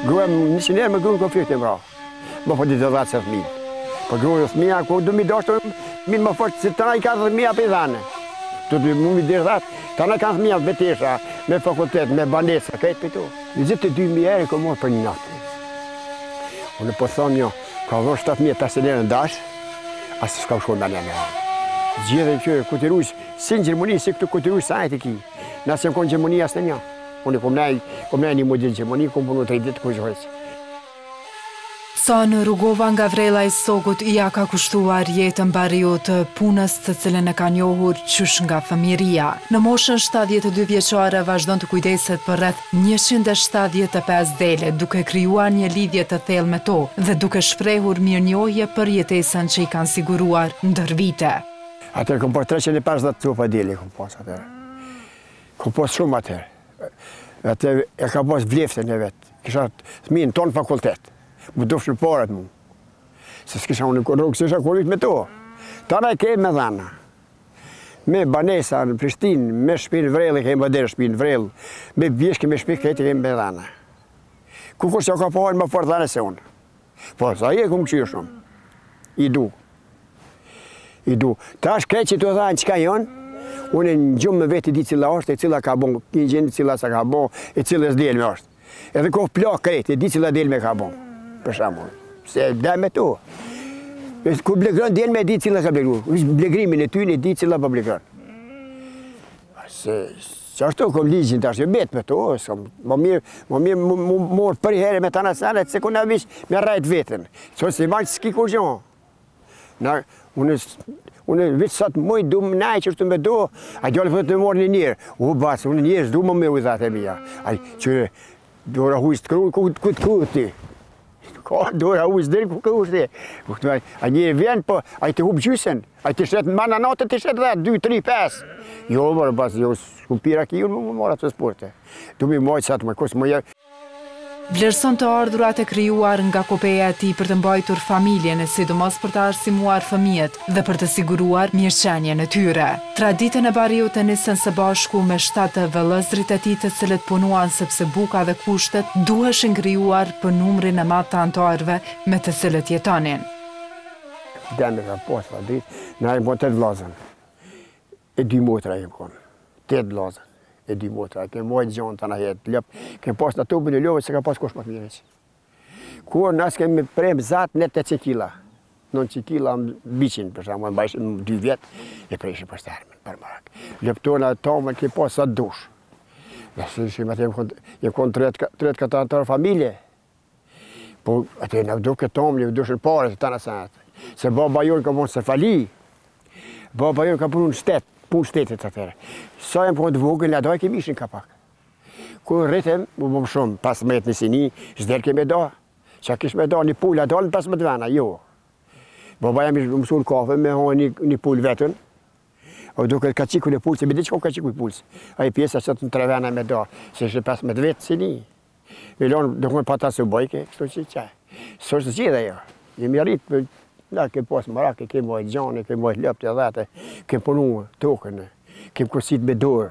Gruja më një që njerë me gruja në konflikt e vra. Më për një dhe dhe që fëmi. Për gruja dhe fëmija, kur du mi dashtë, mi më fërë që të na i ka dhe fëmija për i dhane. Të dy mu mi dhe dhe, të na i ka dhe fëmija dhe tesha, me fakultet, me banesa, krejt për ta. Një gjithë të dy mi erë i komorë për një natë. Unë po thonë një, ka dhe shtë fëmija për se njerë në dashë, asë shka u shkonë me një një. Gjithë e kjojë, ku të rujshë, Si në Gjermoni, si këtu kot sa e ki. As s'jam konë Gjermoni, asë në një. Unë kom nej, kom nej një muj Gjermoni, kom punu të rejtë të kërë gjëhës. Hasan Rugova nga Vrella e Istogut ia ka kushtuar jetën bariut, punës të cilën e ka njohur qysh nga fëmijëria. Në moshën shtatëdhjetë e dy vjeçare vazhdon të kujdeset për rreth njëqind e shtatëdhjetë e pesë dele, duke krijuar një lidhje të thellë me to dhe duke shprehur mirënjohje për jetesën që i kanë siguruar ndër vite. Atëherë kom pas 350 copa dele kom pas atëherë. Kom pas shumë atëherë. Atë e ka pas vleftën e vet. Kisha fëmijë në ton fakultet. M'u dufshin paret mua. Se s'kisha unë rrogë, s'kisha kurrgjo. Tana i kemi me dhen. Me banesa në Prishtinë, me shpi n'Vrellë, kemi marue shpi n'Vrellë, me bjeshkë, me shpi, krejt i kemi me dhen. Kurkush s'ja ka pa hajrin ma fort dhenve se unë. Po, sa je këmë këshirë shumë. I du. I du. Ta është kej që këto dhen çka janë, unë në gjumë me vetë i di cila është, e cila ka bon një qengj, cila sa ka bon, e cila së delme është. Edhe kom plak krejt, e di cila delme ka bon. Për shembull. Se rri me to. Kur blegron delme, e di cila ka blegru. Blegrimën e tyne, e di cila po blegron. Se ashtu kom lidhjen tash, jom vetë me to, më mirë, më mirë më morë për herë me të nacionale, se kur vish me rujt vetën. Se si vajtë s'ki kurgjo. Në, unë, unë vetë sa të muj du me nejt që është të me to, a djali thotë të marr një njeri. U basë, unë njeri s'du me m'i ru dhent e mija. A që Dora huj s'të krun, ku të kruhet ty. Kurrë dora huj s'të krun ku t'kruhet ty? A një vjen, po, a i të hub gjysen? Ai të shet manë natë, të shet dhe, 2, 3, 5. Jo, mërë, bas, jo, ku pira ki, ju më mora të sporte. Du mi mojtë sa të muj, më jë... Vlerëson të ardhurat e krijuar nga kopeja e tij për të mbajtur familjen e sidomos për të arsimuar fëmijët, dhe për të siguruar mirëqenien e tyre. Traditën e bariut e nisën së bashku me shtatë vëllezërit e tij të cilët punuan sepse buka dhe kushtet duheshin krijuar për numrin e madh të anëtarëve me të cilët jetonin. Dhent i kem pas traditë, na jemi kon tetë vëllazën e dy motra jemi kon, tetë vëllazën e dy motra, e kemi majtë gjan tanë atje, lopë, kemi pas një tubë lopë, s'e ka pas kush më të mirë hiç. Kur na s'kemi pre mëzat nën 800 kila, 900 kila, 200 për shembull, mbajshim 2 vjet e prejshim për pastërmën, për merak. Lopët tona e tomël kem pas sa dush. Ne si si më them kont, një kont 30 30 katar të familje. Po atë na duke tomë, ne dushën parë të tana sa. Se baba jonë ka vonë se fali. Baba jonë ka punu në shtet, punë shtetit atëhere. Sa jem kon të vogël, na dojë kemi ishin kapak. Kur u rritëm, u bëmë shumë, pesëmdhetë në sini, zderke me da, çka kish me da, një pulë, a dalin pesëmdhetë vena, jo. Baba jem ish mësu në kafe, me hongër një, një pulë vetun, u dukke ka qiku në pulë, se me di që ka qiku i pulës, ajo pjesë as në tre vena me da, se ishim pesëmdhetë vetë n'sini. Me lonë, duke me pata se u bojke, kështu që qaj. Së është zhjë dhe jo, jemi arritë, na kemë pas merak, kemë majt gjanë, kemë majt lopët, dhentë, kemë punu tokën, kemë kosit me dorë,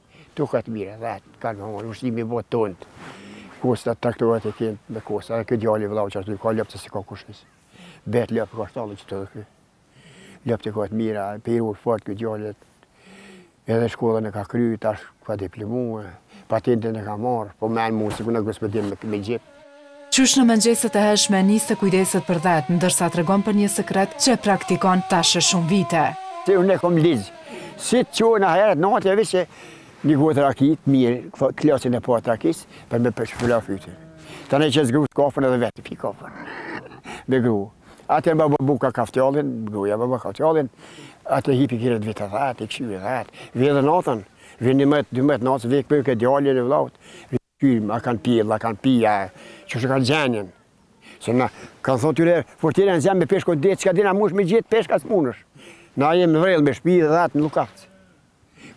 Tokat e mira, vetë, kanë më mërë, është imi botë tëndë. Kosat, traktorat e kënë me kosë, edhe këtë djalin e vëllaut që ashtu, ka lopët si ka kushës. Vetë lopë, ka shtallë që të dhe këtë. Lopët i ka të mira, piru është fort këtë djalit. Edhe shkollën e ka kry, tash ka diplomu, patentën e ka marrë, po menë mundë, si ku në gësë me dinë me gjithë. Qysh në mëngjese të hershme nis të kujdeset për dhentë, ndërsa tregon për një sekret që e praktikon tash e shumë vite. Se unë e kom ligj, si të çohna herët natë e veç një gotë raki të mirë, këto klasën e parë të rakisë, për me shpërla fytin. Tani çoj grun kafën edhe vetë pi kafën. Me gru. Atëhere më bon bukë, kaftjallin, gruja më bon kaftjallin, atëhere hipi kerrit e vi te dhentë, i këshyri dhentë, vi edhe natën, vje një mëtë, dy mëtë natës, vje këpër këtë djalin e vllaut, Kshyr a kanë pjellë, a kanë pi, a qysh e kanë gjendjen. Se na kanë thonë tyre, fortira në zemë me peshë këtë ditë, çka dina mush me gjithë peshë ka s'munesh. Na jemi në Vrellë me shpi dhe dhentë në Lukavc.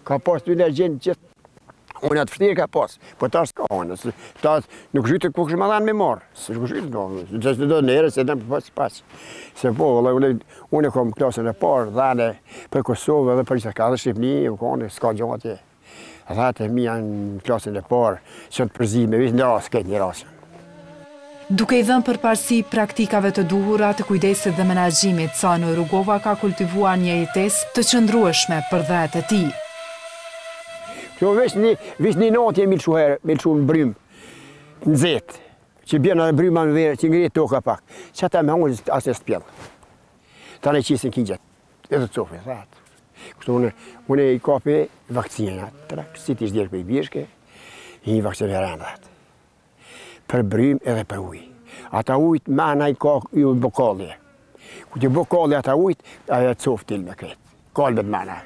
Ka pas ty në gjenë gjithë. Unë atë vështirë ka pas, po ta s'ka anë, ta nuk zhytë ku kështë më dhanë me marrë, se nuk zhytë në anë, se gjithë do nere, se në përfaqë së pasë. Se po, unë, unë e kom klasën e parë, dhane për Kosovë dhe për gjithë ka dhe Shqipni, u kone, s'ka gjatë, Dhentë e mija janë klasën e parë, që janë të përzime, veç një racë, këtë një racë. Duke i dhënë përparësi praktikave të duhura të kujdesit dhe menaxhimit, Canë Rugova ka kultivuar një jetesë të qëndrueshme për dhentë e tij. Kjo veç një, veç një natë me i lëshu herët, me lëshu në brymë, të nxehtë, që bje edhe bryma në verë, që ngrihet toka pak. Qata me hongër, asnja s'pjellë. Tana i qesin kingjat. Edhe të cofin dhentë. Kështu unë, unë i kapi vaksinën atë, të rakë, si t'i zhdjergi prej bjeshke, një vaksinë e rëndë atë. Për brymë edhe për ujë. Ata ujtë ma na i ka i ujtë bokallje. Ku t'i bokallje ata ujtë, aja të cofë t'il me kretë. Kalbet ma na.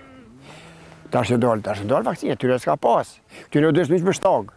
Tash ka dalë, tash ka dalë vaksinë, atëhere s'ka pasë. Atëhere u desh një që më shtagë.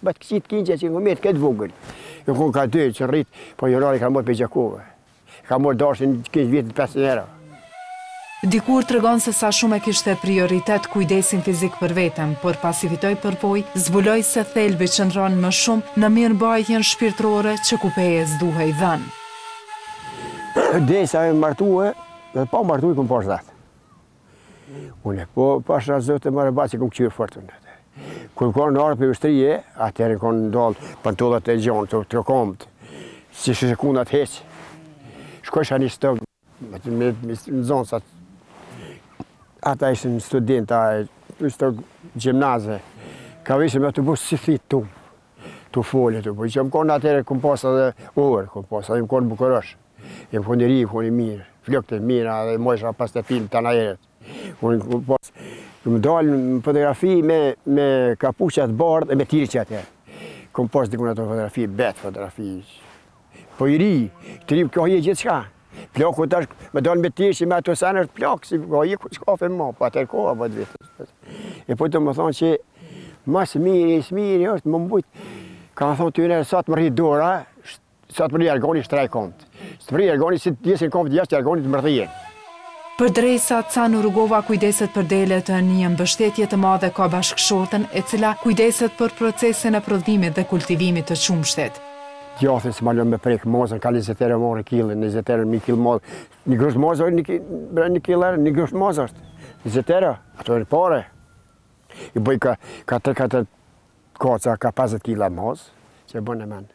Bët këqit kinqe që ngëmet këtë vogël. Në konë ka dy që rrit, po njëri ka marrë prej Gjakove. Ka marrë dashin kinqë vjetë në 5 njëra. Dikur tregon se sa shumë e kishte prioritet kujdesin fizik për veten, por pasi fitoi përvojë, zbuloi se thelbi qëndron më shumë në mirëmbajtjen shpirtërore që kopesë duhej dhënë. Derisa jam martue, dhe pa martue kam pas dhen. Unë, po pasha Zotin more baci kum kqyrë fort unë atë. Kur kum ardhë prej ushtrie, atëherë kanë dalë pantollat e gjon të trokomt. Si shë sekunda të heq. Shkojsha n'Istog me me nxënësat. Ata ishin studenta n'Istog gjimnaz. Ka vijsha me autobus si thit tu. Tu folet, po që më konë atëherë kum pas edhe orë, kum pas, edhe um konë bukurosh. E kom konë i ri, unë i mirë, flokët e mira dhe mojësha pas të filë të najerët. Unë pas, më dalë në fotografi me, me kapuq të bardhë e me tirq atje. Kom pas dikun ato fotografi, betë fotografi. Po i ri, të ri, ka hije gjithçka. Plaku tash, me dalë me tirq me ato sene është plak, s'i ka hije ku qka fe ma, pa të rkoha, po të vetë. E po të më thonë që, mas miri, së miri është më mbujtë, ka thonë të jene, sa të mrrin dora, Sa të mrrin jorgani shtrij komt. Të mrrin jorgani si të jesin komt jashtë jorganit mërdhihen. Përderisa Can Rugova kujdeset për delet një mbështetje të madhe ka bashkëshorten e cila kujdeset për procesin e prodhimit dhe kultivimit të qumështit. Djathin s'ma lë me prek mazën ka njëzet euro more kili njëzet euro ni kil mazë një grusht mazë ore një kil ore një grusht mazë është njëzet euro ato janë pare i bëj ka tre katër kaca ka pesëdhjetë kila mazë që e bën e men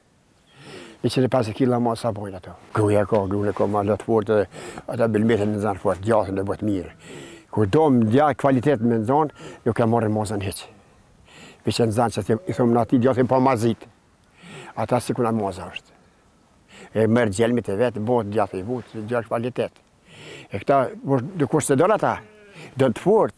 Njëqind e pesëdhjetë kila mazë sa bojnë ato. Gruja ka, gruja ka ma lot fort dhe ata bylmetin në zanë fort, djathin dhe bëtë mirë. Kur do me djath kvalitet me zanë, nuk e merr mazën hiç. Për që në zanë që i thomë na atij djathin pa mazitë. Ata si kuna maza është. E merr gjelmit e vetë, bohet djath i butë, djath kvalitet. E këta, dikur s'e donë ata, donë të fort.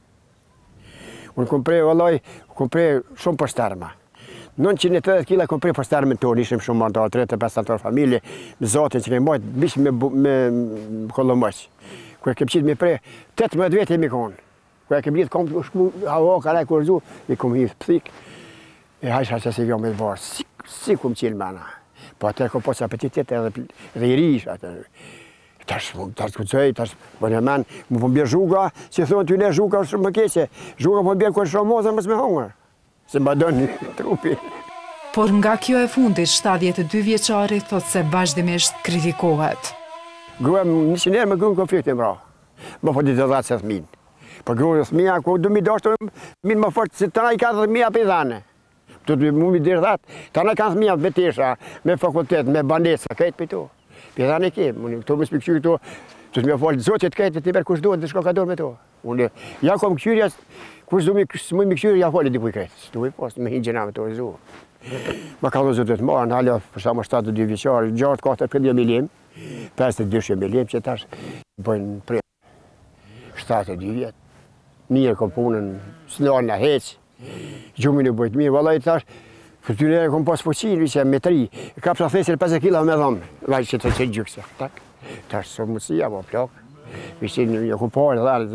Unë kom pre valla, kom pre shumë pastërma. 980 kila kom pre pastërmën të orë, ishim shumë more, 35 anëtarë familje, mëzatin që kemi bajtë, bishë me, me kollomoq. Kur kem qitë me pre, 18 vjet jemi konë. Kur kem gdhi, kom shku, havo, karaj, kërëzu, i kom hithë pëthik, e hajsha hajsha se gjomë me të varë, si, si kom qinë mana. Po atër kom pas apetit edhe, edhe i ri isha atër. Tash po tash po çoj tash po ne man më po bjen zhuga si thon ti le zhuga është e keqe zhuga po m'bjen kur shumë mazë mos me hongër se ma don trupi Por nga kjo e fundit 72 vjeçari thotë se vazhdimisht kritikohet. Grua më një njeri me grunë konflikt e mra. Më po ditë dhatë se fmin. Po grunë e fmija, ku du mi dashtë, fmin ma fort se ta i ka fmija për i dhane. Të dy mu mi dirë dhatë, tanë kanë fmija betesha, me fakultet, me banesa, krejt për to. Për dhanë e kemë, unë këto më së pëkqyri këto, të të me falë zoti krejt për të marrë kush duhet dhe çka ka dorë me to. Unë, ja kom këqyrë, kush du mi kësë më këqyri, ja fali dikuj krejt, së duhet pas, me hinë gjena me to e zuhë. Ma ka lëzë të të marë, në halë, për sa më 72 vjeçar, gjartë ka të këtë një milim, 52 që tash bëjnë prejtë. shtatëdhjetë e dy vjet. Mirë kom punën, s'ndon na hec. Gjumin e bëj mirë, vallahi tash. Kur e kom pas fuqin, veç me tri. Kapsha thesin 50 kg me dhom. Vaj që të çel gjykse. Tak. Tash s'ko mundsi, po plak. Veç në një kupor dhal,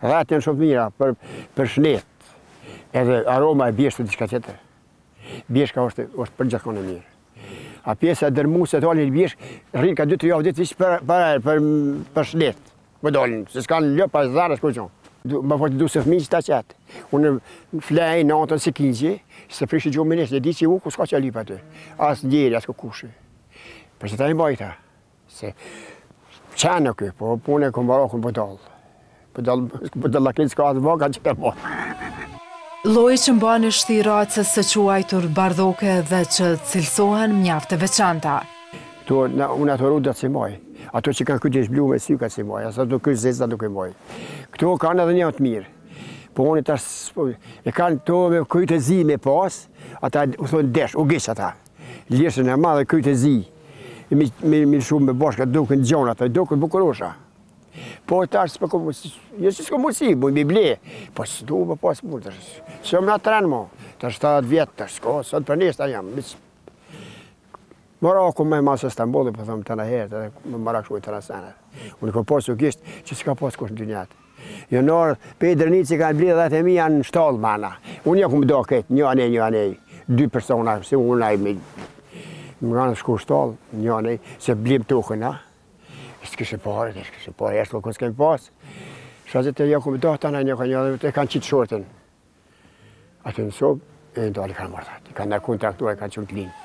dhal janë shumë mira për për shnet. Edhe aroma e bjeshkës diçka tjetër. Bjeshka është është për gjithmonë mirë. A pjesa dërrmuese dalin bjeshkë, rrinë ka dy tri javë ditë veç për para për për shnet. Po dalin, se s'kan lë pas zarrës ku qon. Më vërtet du se fëmijë që ta qet. Unë flej natën si kinxhi, s'e prishi gjumin e di që ujku s'ka çka lyp aty. As njeri, as kurkushi. Për çka i mbaj ata? Se qenë në kjo, po punë e kem bërë, kem budallë. Budallallakinë s'ka atë vaka që të bërë. Lloji që mban është i racës së quajtur bardhoke dhe që cilësohen mjaft të veçanta. Këtu, unë ato rudë do të cimoj. Ato që kanë kryet është blu me syka s'i mbaj, as ato kryet zezë nuk e mbaj. Këto kanë edhe një të mirë. Po unë të e kanë të me kryet e zi me pas, ata u thonë desh, ugiç ata. Leshin e madhe kryt e zi. Mi mi mi shumë me bashka duken gjona, të duken bukurosha. Po tash s'po kam mundësi. Jo se s'kam mundësi, mund mi ble. Po s'du me pas mund tash. S'jom në trend mo. Të 70 vjetë të shko, sot për nesër jam. Mis. Meraku me masë e Stambolli, po thom të në herë, të më merak shku i tanë senet. Unë kam pas ugiç, që s'ka pas kush në dynja. Jo nor, prej Drenice që kanë blerë dhe kemi hi n'shtallë mana. Unë ja ku më do këtë, një anej, një anej. Dy persona, se unë ajë me... Më kanë shku shtallë, një anej, se blim tukën, a? S'kishte pare, s'kishte pare, jashtë kërë kësë kemë pasë. Shazit të ja ku më do, të anej një ka një, e kanë qitë shortin. Atje në sobë, e ndali kanë marrë atë. Kanë kontraktuar, e kanë qënë të linjë.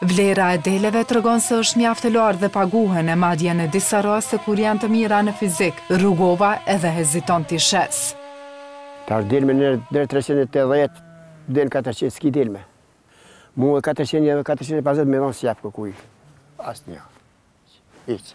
Vlera e deleve tregon se është mjaft e lartë dhe paguhen e madje në disa raste kur janë të mira në fizik, Rugova edhe heziton t'i shesë. Tash delme nër nër treqind e tetëdhjetë deri katërqind s'ki delme. Mua katërqind edhe katërqind e pesëdhjetë me dhon s'ja jap kërkuj. Asnjë. Hiç.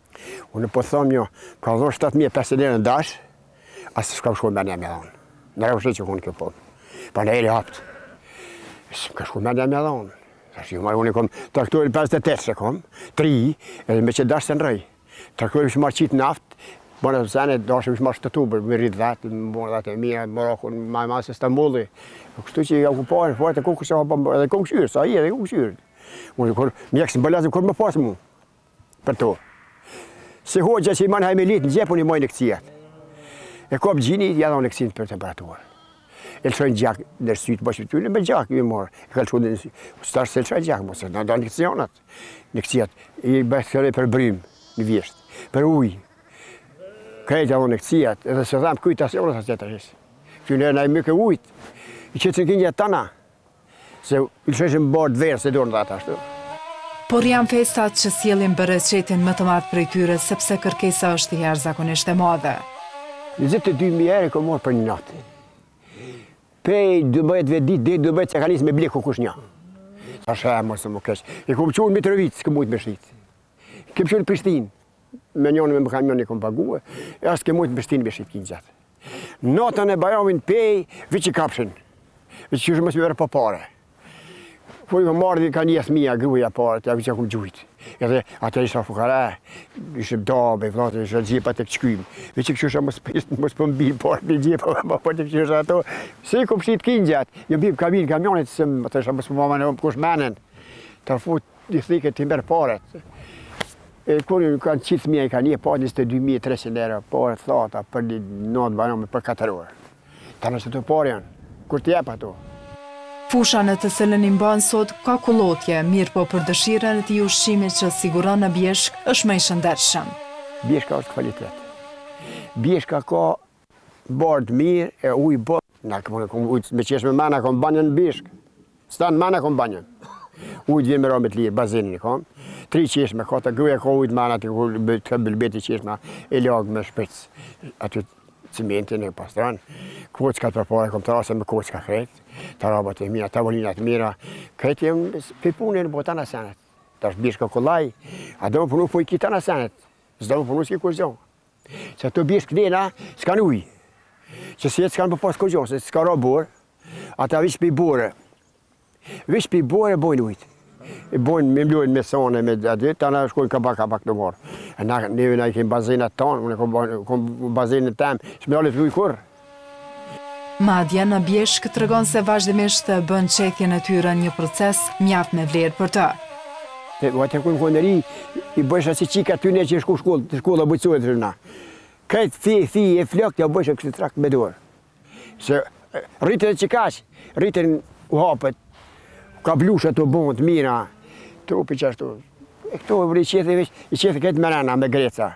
Unë po thom jo, ka dhon 7500 lira në dash, as s'kam shkuar me ne me dhon. Në rrugë që kanë kan po. Pa ne eri hapt. S'ka shkuar me ne me dhon. Tash ju marr unë kom traktor 58 se kom, 3, edhe me që dashta ndrroj. Traktori është marrë qitë naft, Bon e zane, do është më shtë të tubër, më rritë vetë, më bon dhe të mija, më rako, më majë majë se Stambulli. Po kështu që i ka kuparë, po e të kukë që ha bëmë, edhe kukë shyrë, sa i edhe kukë shyrë. Më në kërë, mjekë së më bëllazim, kërë më pasë mu. Për to. Si hoxha që i manë hajmalitë në gjepë, unë i maj inekcijat. E kopë gjini, ja dho inekcijat për temperaturë. E lëshojnë gjak në rësytë, bëshë të tyre, me gjak, i marr. E ka lëshojnë në rësytë, së tarë se lëshojnë gjak, mos e në dalë inekcijat. Inekcijat, i boj sërë për brymë, në vjeshtë, për ujë. Krejtë ja dho inekcijat, edhe se dhamë kujtë asë orës asë tjetër hesë. Ty në e në e mjë ke ujtë, i qëtë në kingja tana, Se lësheshin bërë të verë se dorë në dhatë ashtu. Por janë festat që sjellin bereqetin më të madh prej tyre sepse kërkesa është jashtëzakonisht e madhe. Njëzet e dy mijë euro kom marrë për një natë. Pej dymbëdhjetëve ditë deri dymbëdhjetë s'ka nisë me ble kërkush nja. Sa shembull se më keq. I kom çu në Mitrovicë, s'kom mujt me i shit. Kem çu në Prishtinë, me një kamion i kom paguar, e as kem mujt n'Prishtinë me i shit kinxhat. Natën e Bajramit pej, veç i kapshin. Veç që mos më vërë pa parë. Po ju marrë një kanë jesë mija, gruja pare, të avicë akum gjujtë. Edhe atëherë isha fukara, ishte dabe, vlatë, isha gjepa të këqkymë. Dhe që këshusha mos pishtë, mos po m'bin pare prej gjepa, ma për të këshusha ato. Se i kom shitë kinxhat, një mbi kabinë kamionit, se më të isha mos për mamanë, më kush menen. Të fut, Një thikë t'i merr paret. E kur kanë qitë mija, i kanë nja po 22.300 euro, paret thashë për një natë bash me për 4 orë. Tana këto pare janë, kush t'jep ato? Fusha në të cilën i mban sot ka kullotje, mirëpo për dëshirën e tij ushqimi që siguron në bjeshkë është më i shëndetshëm. Bjeshka është kvalitet. Bjeshka ka Bar t'mirë e uj boll. Na kem ujt me çeshme, mrena kom banjën në bjeshkë. Stan mrena kom banjën. Ujt vjen me ramje të lirë, bazenin e kam. Tri çeshme ka, te, gruja ka ujt mrena, ti kur të ka bilbeti çeshme e lag me shpric. Aty cimentin e pastran. Kockat përpara kom shtru me kocka krejt. Tarabat e mira, tavolinat e mira. Krejt jem pi punës në bo tana senet. Tash bjeshka kollaj. A do me punu po i ki tana senet. S'do me punu s'ki kurgjo. Se këto bjeshkë këndena, s'kanë ujë. Qe sivjet s'kanë për pasë kurgjo, se s'ka ra borë, ata veç prej bore. Veç prej bore e bojnë ujtë. E bojnë e mblojnë me sanë, me atë, tana shkojnë ka pak ka pak tu marr. Neve na i kemi bazenat tanë, unë e kom bazenin tem, s'm'le pa uj kurrë. Madje, në Bjeshkë tregon se vazhdimisht e bën qethjen e tyre një proces mjaft me vlerë për të. Unë kur kam qenë i ri, i bëhesha si qika tyne që shku shkollë, në shkolla bujqësore na. Krejt thi, thi e flokët ja u bëhesha kështu trak me dorë. Se rriten edhe qikaq, rriten u hapet, ka lesh t'u bëhen të mira, trupi qashtu. E këtu n'verë i qethi, i qethi krejt mrena me gërshana.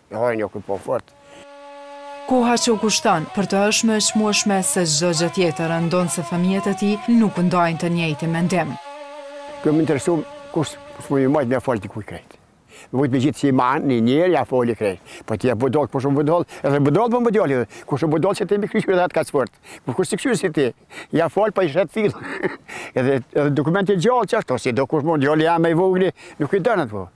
Hajni o ky po fort. Koha që u kushton, për të është më e çmueshme se çdo gjë tjetër e ndonëse fëmijët e tij nuk ndajnë të njëjtin mendim. Kam interesu kush s'mun me i majtë me falë dikuj krejt. Me ditë me gjetë si i man një njeri, ja fali krejt. Po t'ja budol, kush më budol, edhe budol për po më djali, kush më budol që ti m'i kqyri dhe atë ka sport. Po kush s'i kqyr si ti, ja falë pa po i shetë thilë. edhe, edhe dokumenti gjallë që ashtu, si do kush më djali ja me i vogli, nuk i don ato.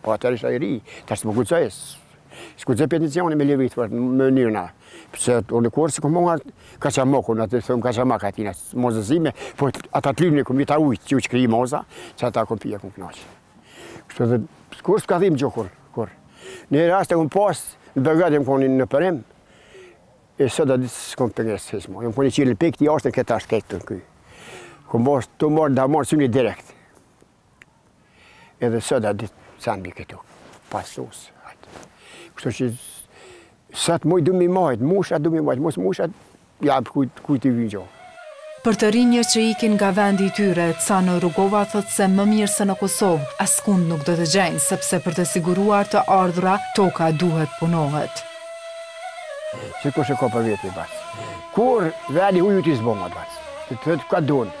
Po atëherë isha i ri, tash s'guxoj. S'guxoj peticioni me lëviz për në mënyrë na. Pse unë në kurë si ku mungar ka qa moku në të thëmë ka qa maka atina, moza zime, po ata të linë këmë vita ujtë që u që kri moza, që ata këmë pia këmë knaqë. Kështu dhe, kur s'ka dhimë gja kurrë, kurrë. Në një rast e kam pas, në Belgrad e më kanë operu, e sot e ditë s'kom për njësë heqë mo, e më konin qilë në pekë, ti ashtë në këtë ashtë këtë të në këj. Këmë bërë, të mërë, da mërë, së një direkt. Edhe sot e ditë, sa jam këtu, pasus. Kështu që, sa t'muj du me i majtë, mujsha du me i majtë, mos mujsha, ja fal kujt kujt t'i vinë gjohë. Për të rinjët që ikin nga vendi i tyre, Cano Rugova thotë se më mirë se në Kosovë, askund nuk do të gjejnë, sepse për të siguruar të ardhura, toka duhet punohet. Se kush e ka për veti, bac. Kur vali i huji s'bon gja, bac. Të të të ka donë.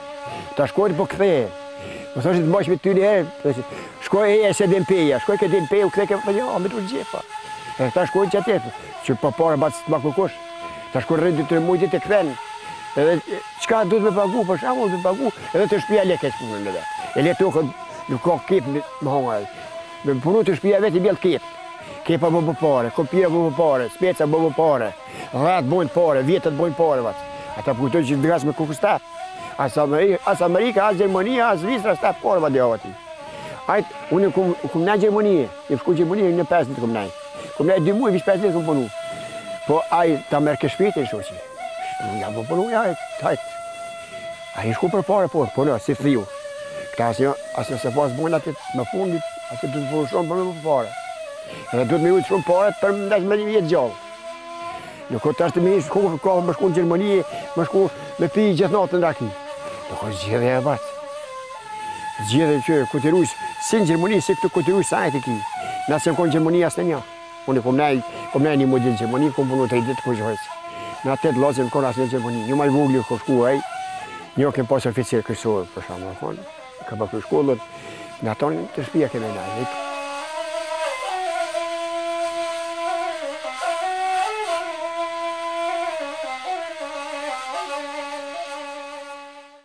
T'shkojnë po këthejnë. Më thoshin të bashkë me ty një herë, shkoj e e s'e din Peja, shkoj s'e din Peja, u këthej ke me thanë, me të gjefa. E këta shkojnë që atje, që pa pare bac s'të man kërkush, t'shkojnë rrëndi të mujtë të këthenë. Edhe çka duhet me pagu, për shamu duhet me pagu, edhe të shpia le keqë punën edhe. E le tokën, nuk ka qep me hangër edhe. Me punu të shpia vetë i mjell qep. Qepa po bon pare, kompira po bon pare, speca po bon pare. Dhentë bojnë pare, bletët bojnë pare bac. Ata për po kujtojnë që të dëgasë me kukës ta. As Amerika, as Amerika, as Gjermania, as Zvicra, s'ta fal pare bac badihava. Ajtë, unë kam, kam n'Gjermani, i shku n'Gjermani 5 ditë kam nejt. Kam nejt 2 muaj, veç 5 ditë kam punu. Po ai ta merrke shpirtin shoqi. Nuk ja po punu ja, hajt. Ai shku për pare po, po na si fliu. Këta asë një, asë një se pas bojnë atje në fundit, atje duhet punu shumë për me marrë pare. Edhe duhet me shumë pare për me ndejt me një vjetë gjallë. Nuk është asht e mirë, shko për kohë, me shku në Gjermani, me shku me pi gjithë natën raki. Nuk është gjithë e batë. Gjithë e që kutirus, si në Gjermani, si këtë kutirus sa e të ki. Në asë në konë Gjermani asë në një. Unë i kom nej, kom nej një muj n'Gjermani, kom punu të i ditë kujtë hojtë. Në atë të të lozën, konë asë në Gjermani. Aj ma i vogli, ka shku e, një kem pasë oficirë kërësorë, për shumë, Ka ba kry shkollën, natën te shpia kemi nejt.